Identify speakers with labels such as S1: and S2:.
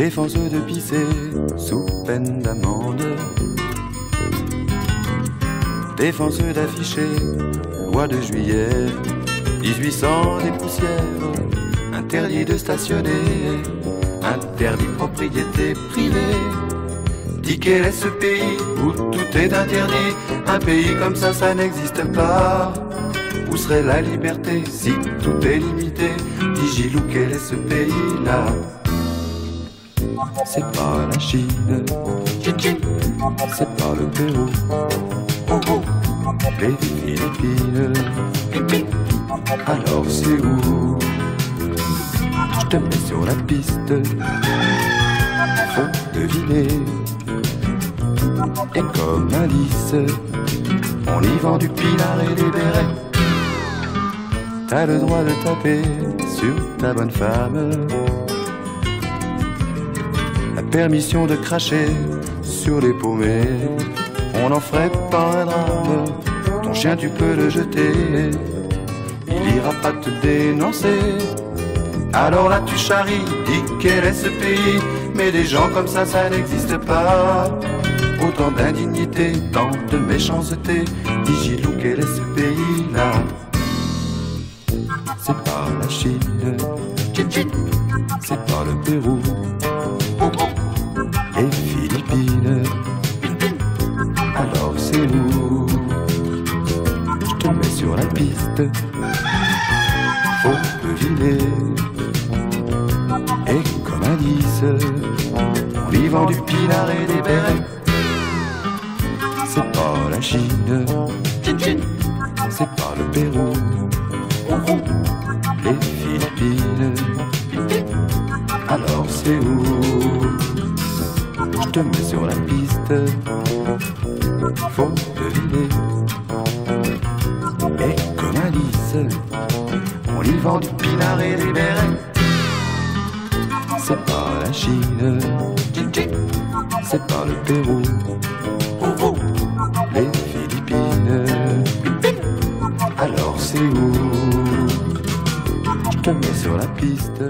S1: Défense de pisser sous peine d'amende. Défense d'afficher loi de juillet 1800 des poussières. Interdit de stationner, interdit propriété privée. Quel est ce pays où tout est interdit. Un pays comme ça, ça n'existe pas. Où serait la liberté si tout est limité? Dis Gilou, quel est ce pays-là. C'est pas la Chine, c'est pas le Pérou, les Philippines. Alors c'est où? Je te mets sur la piste, faut deviner. Et comme Alice, on y vend du pinard et des bérets. T'as le droit de taper sur ta bonne femme. La permission de cracher sur les paumés. On n'en ferait pas un drame. Ton chien, tu peux le jeter. Il ira pas te dénoncer. Alors là, tu charries, dis quel est ce pays. Mais des gens comme ça, ça n'existe pas. Autant d'indignité, tant de méchanceté. Dis Gilou, quel est ce pays-là C'est pas la Chine, c'est pas le Pérou, les Philippines. Alors c'est où? Je mets sur la piste, faut deviner. Et comme Alice, en vivant du pinard et des bérets. C'est pas la Chine, c'est pas le Pérou, les Philippines. Alors c'est où? Je te mets sur la piste, faut deviner. Et comme Alice, on y vend du pinard et des bérets. C'est pas la Chine, c'est pas le Pérou, Je te sur la piste.